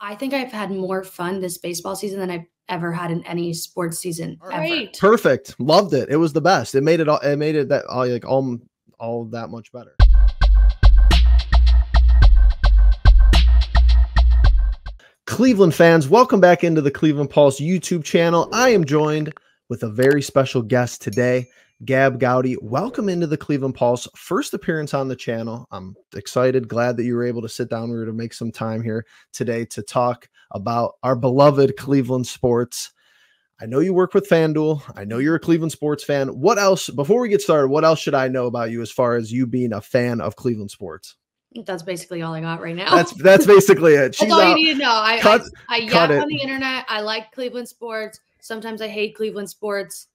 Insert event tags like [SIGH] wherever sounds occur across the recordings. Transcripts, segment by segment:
I think I've had more fun this baseball season than I've ever had in any sports season All ever. Right. Perfect. Loved it. It was the best. It made it all. It made it that all like all all that much better. Cleveland fans, welcome back into the Cleveland Pulse YouTube channel. I am joined with a very special guest today, Gabb Goudy. Welcome into the Cleveland Pulse. First appearance on the channel. I'm excited, glad that you were able to sit down. We were to make some time here today to talk about our beloved Cleveland sports. I know you work with FanDuel. I know you're a Cleveland sports fan. What else, before we get started, what else should I know about you as far as you being a fan of Cleveland sports? That's basically all I got right now. That's that's basically it. [LAUGHS] That's all out. you need to know. I Cut- I, I cut yap on the internet. I like Cleveland sports. Sometimes I hate Cleveland sports,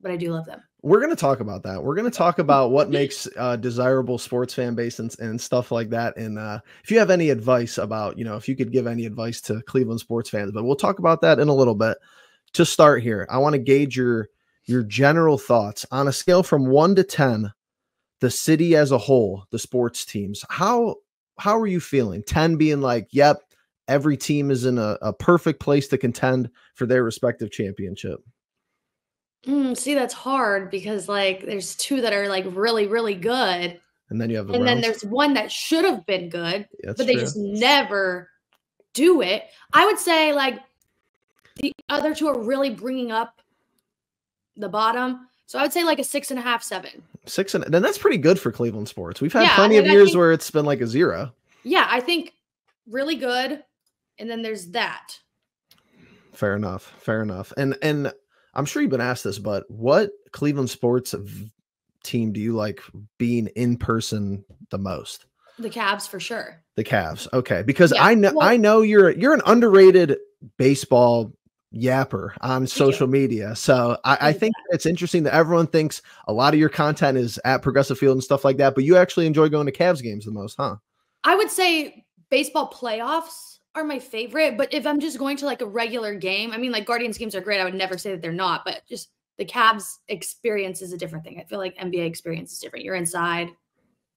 but I do love them. We're going to talk about that. We're going to talk [LAUGHS] about what makes uh, desirable sports fan base and, and stuff like that. And uh, if you have any advice about, you know, if you could give any advice to Cleveland sports fans, but we'll talk about that in a little bit. To start here, I want to gauge your your general thoughts on a scale from one to ten. The city as a whole, the sports teams. How how are you feeling? Ten being like, yep, every team is in a, a perfect place to contend for their respective championship. Mm, see, that's hard because like there's two that are like really really good, And then you have the and then there's one that should have been good, but they true. just never do it. I would say like the other two are really bringing up the bottom. So I would say like a six and a half, seven. Six and then that's pretty good for Cleveland sports. We've had Yeah, plenty of years think- where it's been like a zero. Yeah, I think really good. And then there's that. Fair enough. Fair enough. And and I'm sure you've been asked this, but what Cleveland sports team do you like being in person the most? The Cavs for sure. The Cavs. Okay, because Yeah, I know well- I know you're you're an underrated baseball yapper on social media. So I, I think it's interesting that everyone thinks a lot of your content is at Progressive Field and stuff like that, but you actually enjoy going to Cavs games the most, huh? I would say baseball playoffs are my favorite, but if I'm just going to like a regular game, I mean, like Guardians games are great. I would never say that they're not, but just the Cavs experience is a different thing. I feel like NBA experience is different. You're inside,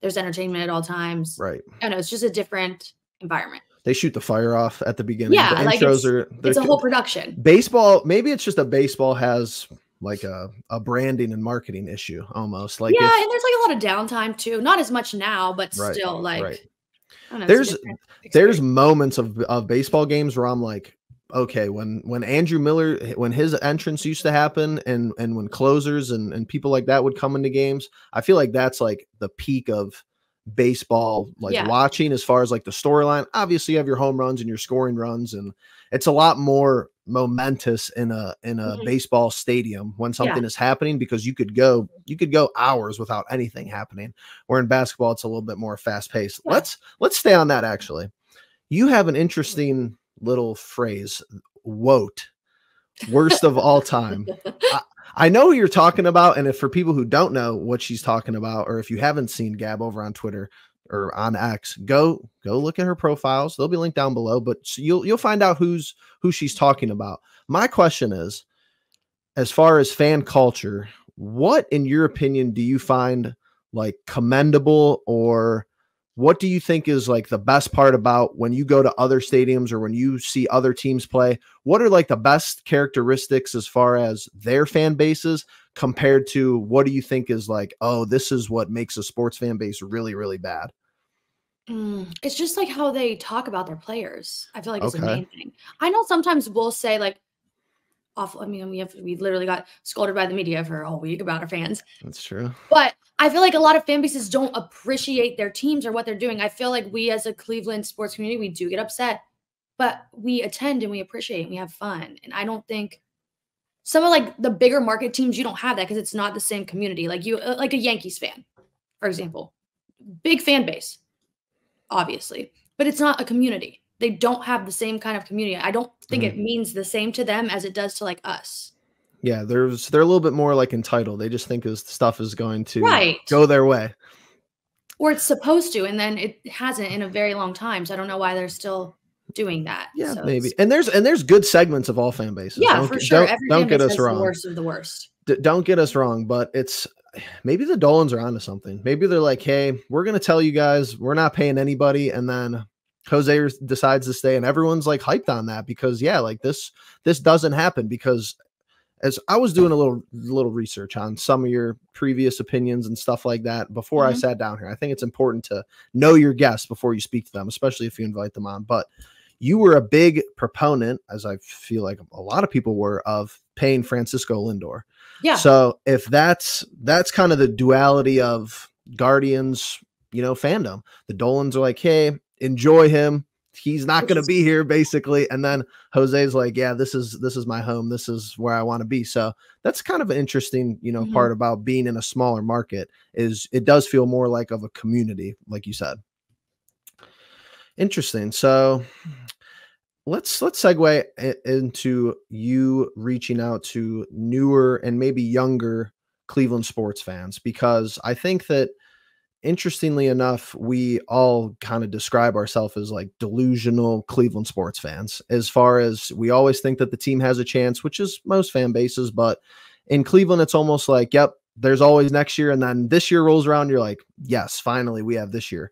there's entertainment at all times. Right. I don't know. It's just a different environment. They shoot the fire off at the beginning. Yeah, the like intros are It's a whole production. baseball. Maybe it's just a baseball has like a, a branding and marketing issue almost. Like yeah, if- and there's like a lot of downtime too. Not as much now, but Right, still, like right. Know, There's- there's moments of of baseball games where I'm like, okay, when when Andrew Miller when his entrance used to happen and and when closers and and people like that would come into games, I feel like that's like the peak of baseball like Yeah. watching as far as like the storyline. Obviously, you have your home runs and your scoring runs, and it's a lot more momentous in a in a Mhm. baseball stadium when something is happening because you could go you could go hours without anything happening. Where in basketball, it's a little bit more fast paced. Yeah. Let's let's stay on that actually. You have an interesting little phrase, "wote," worst of all time. [LAUGHS] I know who you're talking about, and if for people who don't know what she's talking about, or if you haven't seen Gabb over on Twitter or on X, go go look at her profiles. They'll be linked down below, but you'll you'll find out who's who she's talking about. My question is, as far as fan culture, what in your opinion do you find like commendable or what do you think is like the best part about when you go to other stadiums or when you see other teams play what are like the best characteristics as far as their fan bases compared to what do you think is like oh this is what makes a sports fan base really really bad Mm, it's just like how they talk about their players. I feel like it's the Okay. main thing. I know sometimes we'll say like awful. I mean, we have we literally got scolded by the media for a whole week about our fans. that's true But I feel like a lot of fan bases don't appreciate their teams or what they're doing. I feel like we as a Cleveland sports community, we do get upset, but we attend and we appreciate and we have fun. And I don't think some of like the bigger market teams, you don't have that because it's not the same community. Like you, uh, like a Yankees fan, for example, big fan base, obviously, but it's not a community. They don't have the same kind of community. I don't think it mm-hmm. means the same to them as it does to like us. yeah there's they're a little bit more like entitled they just think is stuff is going to Right. go their way or it's supposed to, and then it hasn't in a very long time. So I don't know why they're still doing that. yeah So maybe and there's and there's good segments of all fan bases Yeah, Don't for sure. don't, Every don't get base us wrong The worst of the worst. D- don't get us wrong, but it's maybe the Dolans are onto something. Maybe they're like, hey, we're gonna tell you guys we're not paying anybody, and then Jose decides to stay, and everyone's like hyped on that because yeah, like this this doesn't happen because as I was doing a little little research on some of your previous opinions and stuff like that before mm-hmm. I sat down here. I think it's important to know your guests before you speak to them, especially if you invite them on. But you were a big proponent, as I feel like a lot of people were, of paying Francisco Lindor. Yeah. So if that's that's kind of the duality of Guardians, you know, fandom. The Dolans are like, hey, enjoy him. He's not going to be here, basically. And then Jose's like, yeah, this is this is my home. This is where I want to be. So that's kind of an interesting, you know, mm-hmm. part about being in a smaller market is it does feel more like of a community, like you said. Interesting. So let's let's segue into you reaching out to newer and maybe younger Cleveland sports fans because I think that interestingly enough, we all kind of describe ourselves as like delusional Cleveland sports fans, as far as we always think that the team has a chance, which is most fan bases. But in Cleveland, it's almost like, yep, there's always next year. And then this year rolls around, you're like, yes, finally, we have this year.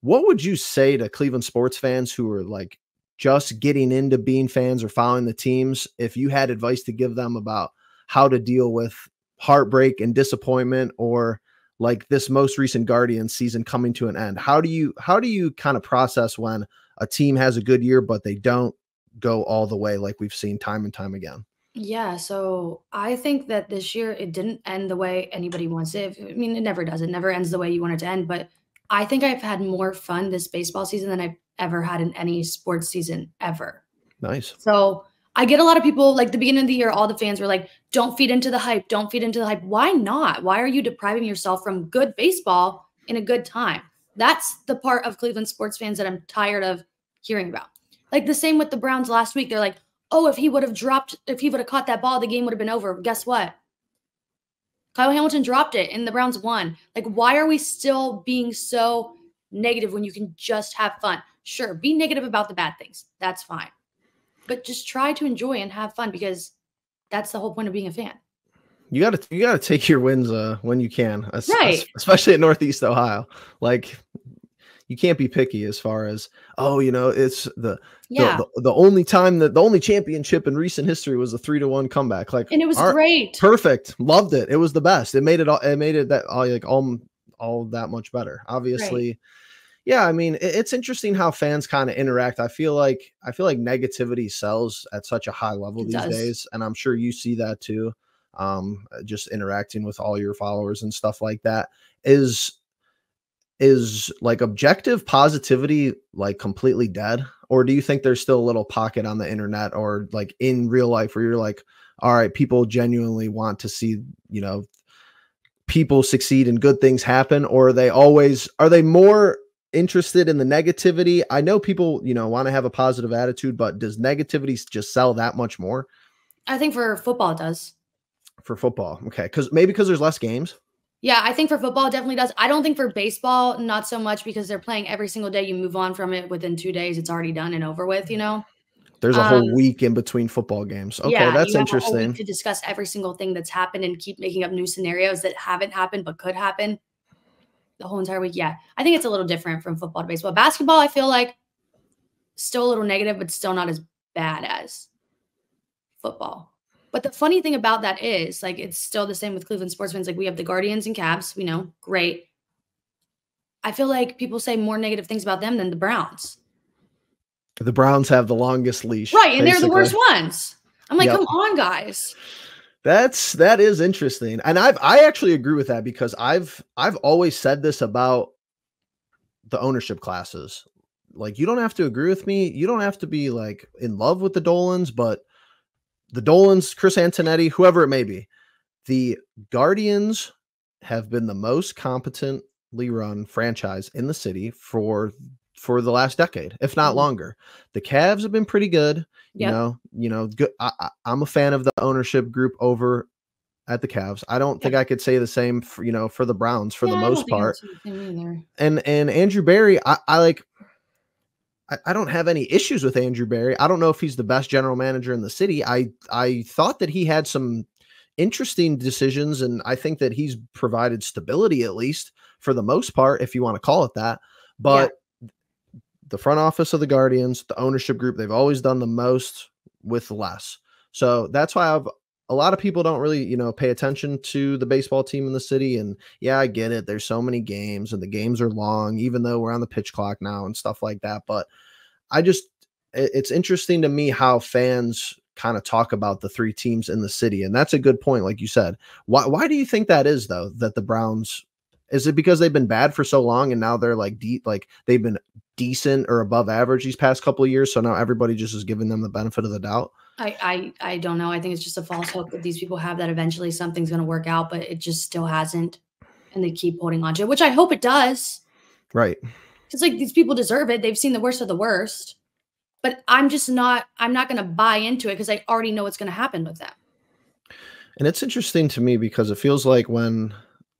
What would you say to Cleveland sports fans who are like just getting into being fans or following the teams, if you had advice to give them about how to deal with heartbreak and disappointment or like this most recent Guardian season coming to an end, how do you how do you kind of process when a team has a good year but they don't go all the way like we've seen time and time again? Yeah, so I think that this year it didn't end the way anybody wants it. I mean, it never does. It never ends the way you want it to end, but I think I've had more fun this baseball season than I've ever had in any sports season ever. Nice. So I get a lot of people like the beginning of the year, all the fans were like, don't feed into the hype, don't feed into the hype. Why not? Why are you depriving yourself from good baseball in a good time? That's the part of Cleveland sports fans that I'm tired of hearing about. Like the same with the Browns last week. They're like, oh, if he would have dropped, if he would have caught that ball, the game would have been over. Guess what? Kyle Hamilton dropped it and the Browns won. Like, why are we still being so negative when you can just have fun? Sure, be negative about the bad things. That's fine. But just try to enjoy and have fun because that's the whole point of being a fan. You gotta you gotta take your wins uh when you can. Right. Especially at Northeast Ohio. Like you can't be picky as far as oh you know it's the yeah. the, the, the, only time that the only championship in recent history was a three to one comeback like and it was our, great perfect loved it it was the best it made it all it made it that all like all all that much better obviously right yeah, I mean, it's interesting how fans kind of interact. I feel like I feel like negativity sells at such a high level it these does. days, and I'm sure you see that too. Um, uh, just interacting with all your followers and stuff like that is is like objective positivity like completely dead or do you think there's still a little pocket on the internet or like in real life where you're like all right people genuinely want to see you know people succeed and good things happen or are they always are they more interested in the negativity. I know people, you know, want to have a positive attitude, but does negativity just sell that much more? I think for football it does. For football. Okay. Because maybe because there's less games. Yeah, I think for football it definitely does. I don't think for baseball, not so much because they're playing every single day. You move on from it within two days, it's already done and over with, you know? There's a whole um, week in between football games. Okay, yeah, that's interesting. to discuss every single thing that's happened and keep making up new scenarios that haven't happened but could happen the whole entire week. Yeah, I think it's a little different from football to baseball. Basketball, I feel like still a little negative, but still not as bad as football. But the funny thing about that is, like, it's still the same with Cleveland sports fans. Like, we have the Guardians and Cavs, we know, great. I feel like people say more negative things about them than the Browns. The Browns have the longest leash. Right. And basically. they're the worst ones. I'm like, yep. come on, guys. That's that is interesting. And I've I actually agree with that because I've I've always said this about the ownership classes. Like you don't have to agree with me. You don't have to be like in love with the Dolans, but the Dolans, Chris Antonetti, whoever it may be, the Guardians have been the most competently run franchise in the city for for the last decade, if not mm-hmm. longer. The Cavs have been pretty good. You yep. know, you know, good. I, am a fan of the ownership group over at the Cavs. I don't yep. think I could say the same for you know for the Browns for yeah, the most part. And and Andrew Berry, I, I like. I, I don't have any issues with Andrew Berry. I don't know if he's the best general manager in the city. I I thought that he had some interesting decisions, and I think that he's provided stability at least for the most part, if you want to call it that. But the front office of the Guardians, the ownership group, they've always done the most with less. So that's why I've a lot of people don't really, you know, pay attention to the baseball team in the city. And yeah, I get it. There's so many games and the games are long, even though we're on the pitch clock now and stuff like that. But I just, it's interesting to me how fans kind of talk about the three teams in the city. And that's a good point. Like you said, why, why do you think that is though, that the Browns, is it because they've been bad for so long and now they're like deep, like they've been decent or above average these past couple of years? So now everybody just is giving them the benefit of the doubt. I, I I don't know. I think it's just a false hope that these people have that eventually something's going to work out, but it just still hasn't, and they keep holding on to it, which I hope it does. Right. Because like these people deserve it. They've seen the worst of the worst, but I'm just not. I'm not going to buy into it because I already know what's going to happen with them. And it's interesting to me because it feels like when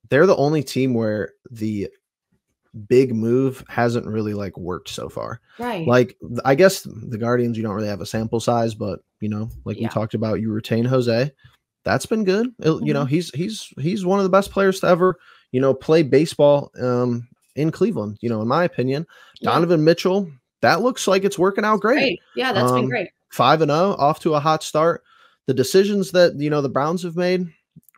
they're the only team where the big move hasn't really like worked so far. Right. Like I guess the Guardians, you don't really have a sample size, but you know, like yeah. we talked about, you retain Jose. That's been good. It, mm-hmm. You know, mm-hmm. he's he's he's one of the best players to ever, you know, play baseball um in Cleveland, you know, in my opinion. Yeah. Donovan Mitchell, that looks like it's working out great. great. Yeah, that's um, been great. 5 and 0 off to a hot start. The decisions that, you know, the Browns have made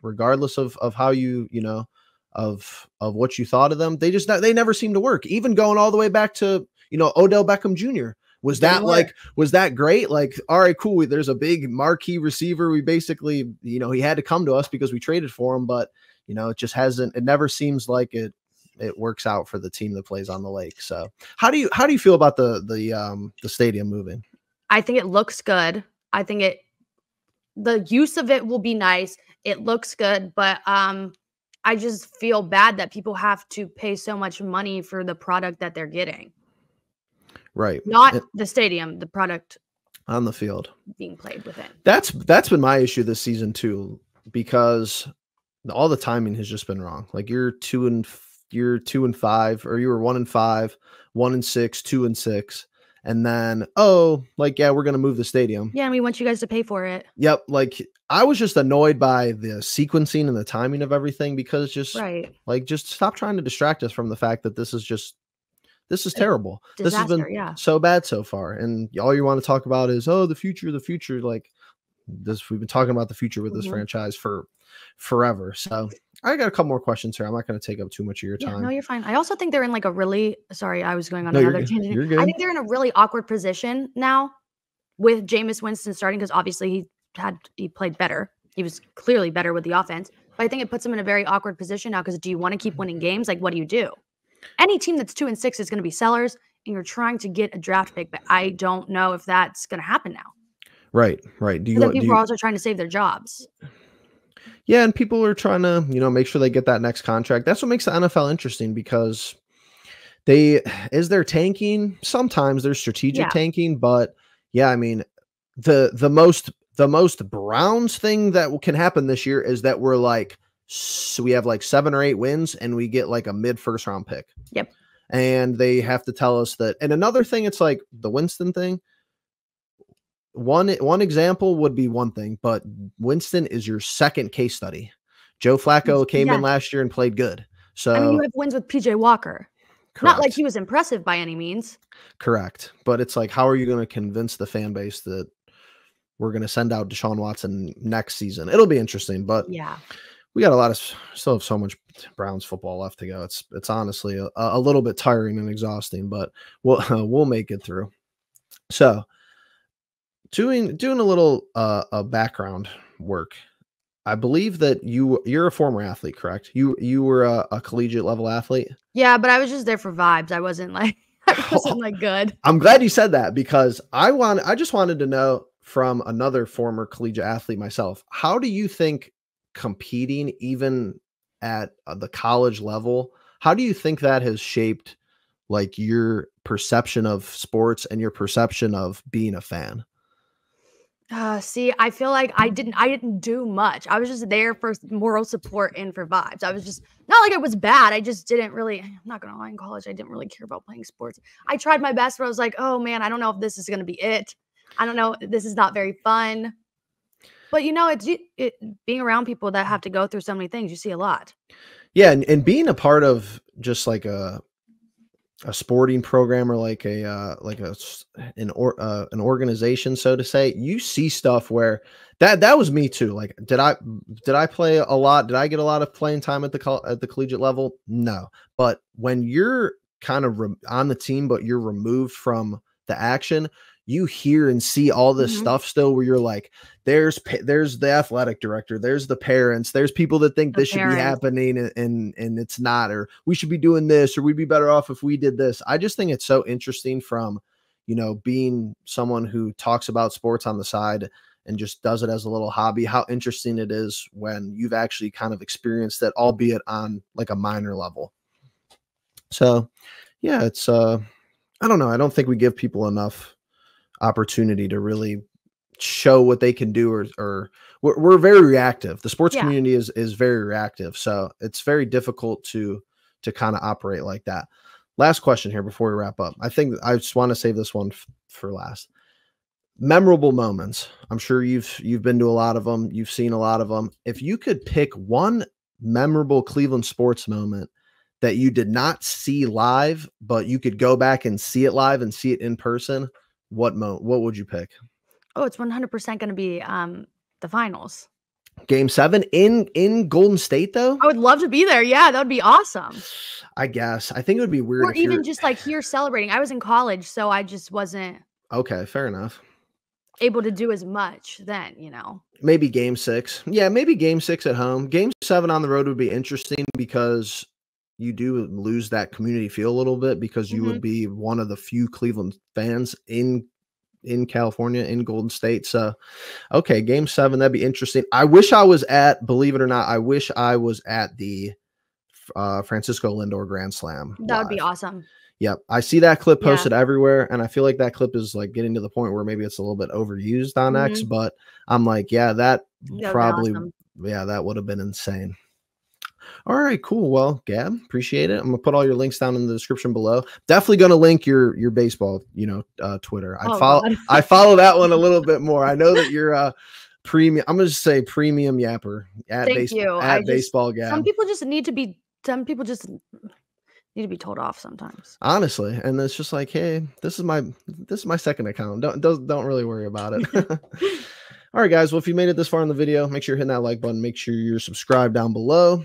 regardless of of how you, you know, of of what you thought of them. They just they never seem to work. Even going all the way back to you know Odell Beckham Jr. Was that like was that great? Like, all right, cool. There's a big marquee receiver. We basically, you know, he had to come to us because we traded for him, but you know, it just hasn't. It never seems like it it works out for the team that plays on the lake. So, how do you how do you feel about the the um the stadium moving? I think it looks good. I think it the use of it will be nice. It looks good, but um I just feel bad that people have to pay so much money for the product that they're getting. Right. Not it, the stadium, the product on the field being played within. That's that's been my issue this season too because all the timing has just been wrong. Like you're 2 and you're 2 and 5 or you were 1 and 5, 1 and 6, 2 and 6 and then oh like yeah we're gonna move the stadium yeah and we want you guys to pay for it yep like i was just annoyed by the sequencing and the timing of everything because just right like just stop trying to distract us from the fact that this is just this is terrible Disaster, this has been yeah. so bad so far and all you want to talk about is oh the future the future like this we've been talking about the future with this mm-hmm. franchise for forever so I got a couple more questions here. I'm not going to take up too much of your time. Yeah, no, you're fine. I also think they're in like a really sorry, I was going on no, another tangent. I think they're in a really awkward position now with Jameis Winston starting because obviously he had he played better. He was clearly better with the offense. But I think it puts him in a very awkward position now because do you want to keep winning games? Like, what do you do? Any team that's two and six is going to be sellers, and you're trying to get a draft pick, but I don't know if that's going to happen now. Right, right. Do you? People do you, are also trying to save their jobs. Yeah, and people are trying to, you know, make sure they get that next contract. That's what makes the NFL interesting because they is there tanking. Sometimes there's strategic yeah. tanking, but yeah, I mean, the the most the most Browns thing that can happen this year is that we're like so we have like seven or eight wins and we get like a mid first round pick. Yep. And they have to tell us that. And another thing, it's like the Winston thing one one example would be one thing, but Winston is your second case study. Joe Flacco came in last year and played good. So I mean, you have wins with PJ Walker. Correct. Not like he was impressive by any means. Correct, but it's like, how are you going to convince the fan base that we're going to send out Deshaun Watson next season? It'll be interesting, but yeah, we got a lot of still have so much Browns football left to go. It's it's honestly a, a little bit tiring and exhausting, but we'll uh, [LAUGHS] we'll make it through. So doing doing a little uh, a background work. I believe that you you're a former athlete, correct? You you were a, a collegiate level athlete. Yeah, but I was just there for vibes. I wasn't like [LAUGHS] I [LAUGHS] wasn't like good. I'm glad you said that because I want I just wanted to know from another former collegiate athlete myself. How do you think competing even at uh, the college level, how do you think that has shaped like your perception of sports and your perception of being a fan? Uh, see, I feel like I didn't I didn't do much. I was just there for moral support and for vibes. I was just not like it was bad. I just didn't really I'm not gonna lie in college, I didn't really care about playing sports. I tried my best, but I was like, oh man, I don't know if this is gonna be it. I don't know, this is not very fun. But you know, it's it, being around people that have to go through so many things, you see a lot. Yeah, and, and being a part of just like a a sporting program or like a uh, like a an or uh, an organization, so to say, you see stuff where that that was me too. Like, did I did I play a lot? Did I get a lot of playing time at the at the collegiate level? No, but when you're kind of on the team, but you're removed from the action, you hear and see all this mm-hmm. stuff still where you're like there's there's the athletic director there's the parents there's people that think the this parents. should be happening and, and and it's not or we should be doing this or we'd be better off if we did this i just think it's so interesting from you know being someone who talks about sports on the side and just does it as a little hobby how interesting it is when you've actually kind of experienced it albeit on like a minor level so yeah it's uh i don't know i don't think we give people enough opportunity to really show what they can do or, or we're, we're very reactive. The sports yeah. community is is very reactive so it's very difficult to to kind of operate like that. Last question here before we wrap up. I think i just want to save this one for last. Memorable moments. I'm sure you've you've been to a lot of them you've seen a lot of them if you could pick one memorable cleveland sports moment that you did not see live but you could go back and see it live and see it in person what mo what would you pick? Oh, it's 100% going to be um the finals. Game 7 in in Golden State though? I would love to be there. Yeah, that would be awesome. I guess. I think it would be weird Or even just like here celebrating. I was in college, so I just wasn't Okay, fair enough. Able to do as much then, you know. Maybe game 6. Yeah, maybe game 6 at home. Game 7 on the road would be interesting because you do lose that community feel a little bit because you mm-hmm. would be one of the few Cleveland fans in in California in Golden State. So, okay, game seven, that'd be interesting. I wish I was at, believe it or not, I wish I was at the uh, Francisco Lindor Grand Slam. That live. would be awesome. Yep. I see that clip posted yeah. everywhere. And I feel like that clip is like getting to the point where maybe it's a little bit overused on mm-hmm. X, but I'm like, yeah, that probably, awesome. yeah, that would have been insane. All right, cool. Well, Gabb, appreciate it. I'm gonna put all your links down in the description below. Definitely gonna link your your baseball, you know, uh, Twitter. I oh, follow I follow that one a little bit more. I know that you're uh premium. I'm gonna just say premium yapper at Thank baseball you. at I baseball Gabb. Some people just need to be. Some people just need to be told off sometimes. Honestly, and it's just like, hey, this is my this is my second account. Don't don't don't really worry about it. [LAUGHS] [LAUGHS] All right, guys. Well, if you made it this far in the video, make sure you're hitting that like button. Make sure you're subscribed down below.